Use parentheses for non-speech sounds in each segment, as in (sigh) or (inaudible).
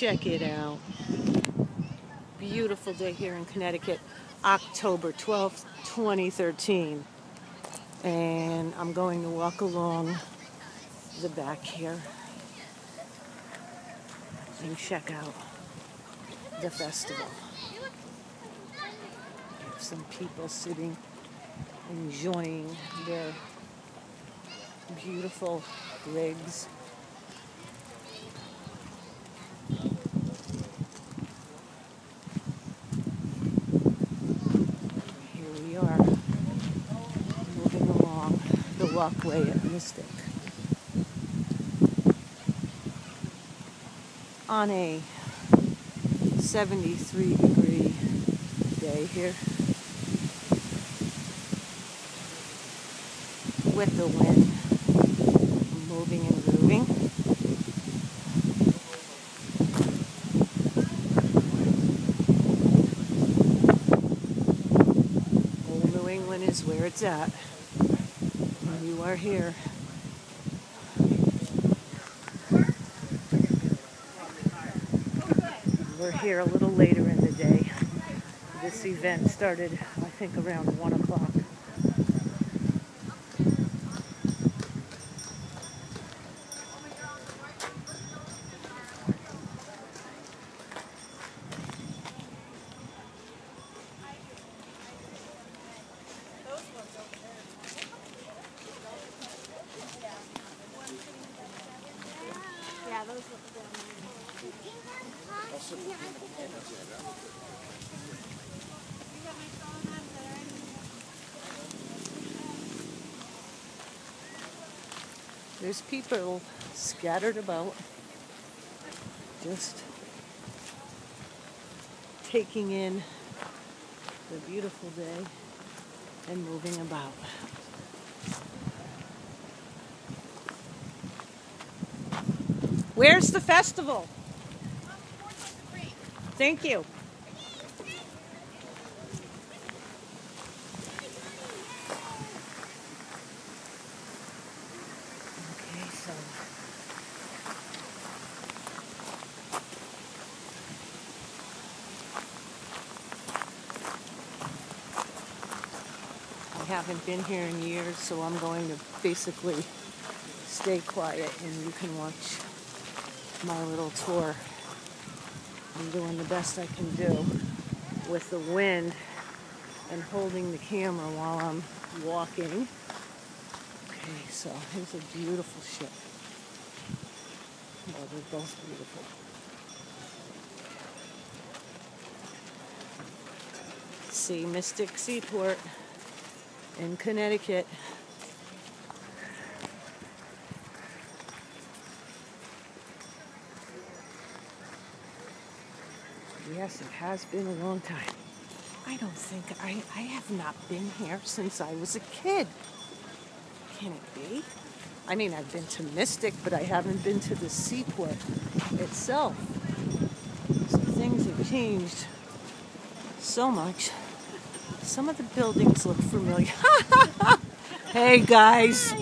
Check it out. Beautiful day here in Connecticut, October 12th, 2013. And I'm going to walk along the back here and check out the festival. Some people sitting, enjoying their beautiful rigs. Here we are, moving along the walkway at Mystic. On a 73 degree day here. With the wind moving and grooving. Old New England is where it's at. Are here. We're here a little later in the day. This event started, I think, around 1 o'clock. There's people scattered about, just taking in the beautiful day and moving about. Where's the festival? Thank you. I haven't been here in years, so I'm going to basically stay quiet and you can watch my little tour. I'm doing the best I can do with the wind and holding the camera while I'm walking. Okay, so here's a beautiful ship. Well, they're both beautiful. See Mystic Seaport in Connecticut. Yes, it has been a long time. I don't think I, I have not been here since I was a kid. Can it be? I mean, I've been to Mystic, but I haven't been to the seaport itself. So things have changed so much. Some of the buildings look familiar. (laughs) hey, guys.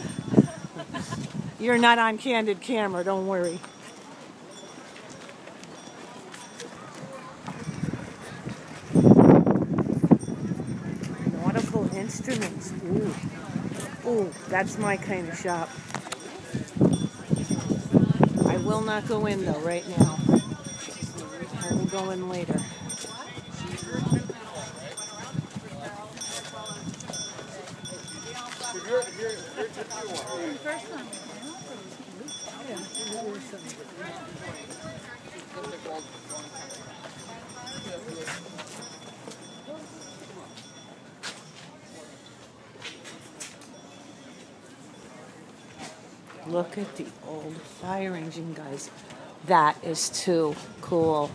You're not on candid camera, don't worry. Ooh, that's my kind of shop. I will not go in though right now. I will go in later. Look at the old fire engine, guys. That is too cool.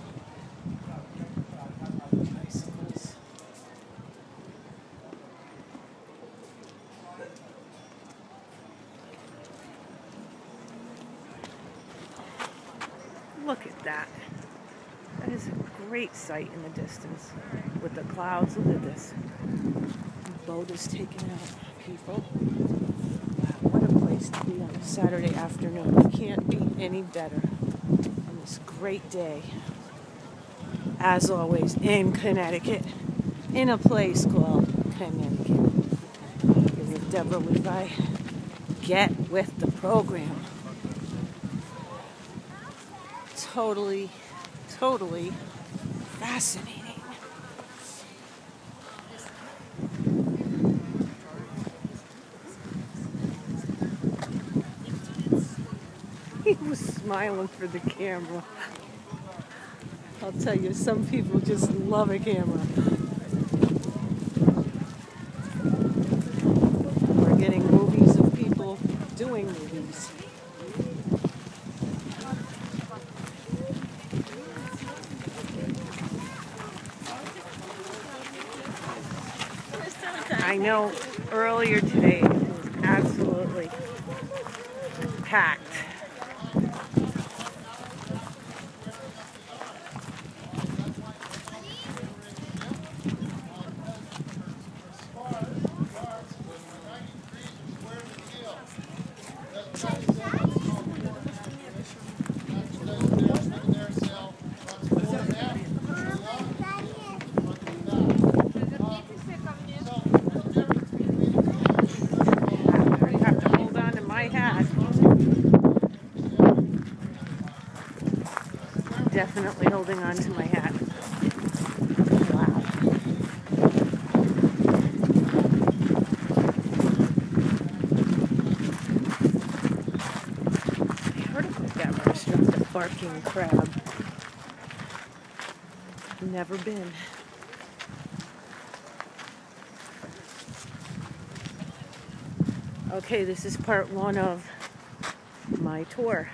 Look at that. That is a great sight in the distance with the clouds. Look at this. The boat is taking out people. On a Saturday afternoon. It can't be any better. And this great day, as always, in Connecticut, in a place called Connecticut. Here with Deborah Levi. Get with the program. Totally, totally fascinating. (laughs) He was smiling for the camera. I'll tell you, some people just love a camera. We're getting movies of people doing movies. I know earlier today it was absolutely packed. I have to hold on to my hat. Definitely holding on to my hat. Wow. I heard the Barking Crab. Never been. Okay, this is part one of my tour.